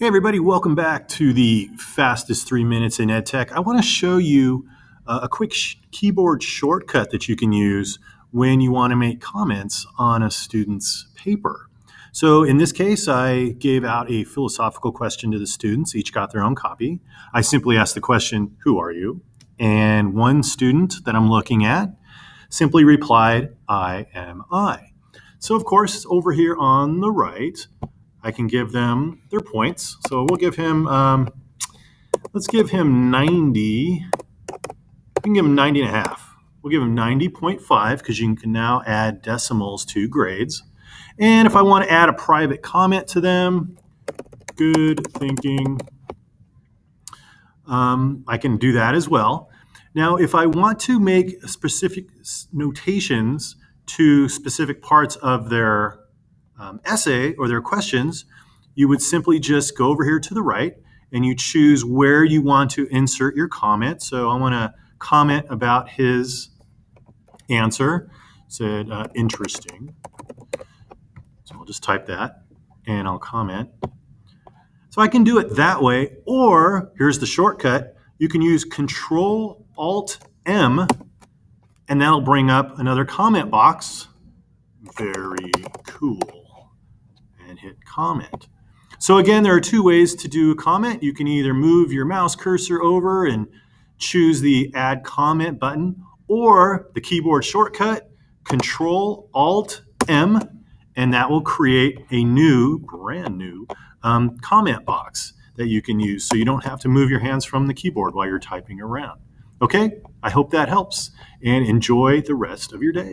Hey everybody, welcome back to the fastest three minutes in EdTech. I want to show you uh, a quick sh keyboard shortcut that you can use when you want to make comments on a student's paper. So in this case, I gave out a philosophical question to the students. Each got their own copy. I simply asked the question, who are you? And one student that I'm looking at simply replied, I am I. So of course, over here on the right, I can give them their points. So we'll give him, um, let's give him 90. We can give him 90 and a half. We'll give him 90.5 because you can now add decimals to grades. And if I want to add a private comment to them, good thinking, um, I can do that as well. Now, if I want to make specific notations to specific parts of their um, essay or their questions, you would simply just go over here to the right and you choose where you want to insert your comment. So I want to comment about his answer. Said uh, interesting. So I'll just type that and I'll comment. So I can do it that way, or here's the shortcut. You can use Control Alt M, and that'll bring up another comment box. Very cool and hit comment. So again, there are two ways to do a comment. You can either move your mouse cursor over and choose the add comment button or the keyboard shortcut control alt M and that will create a new brand new um, comment box that you can use so you don't have to move your hands from the keyboard while you're typing around. Okay, I hope that helps and enjoy the rest of your day.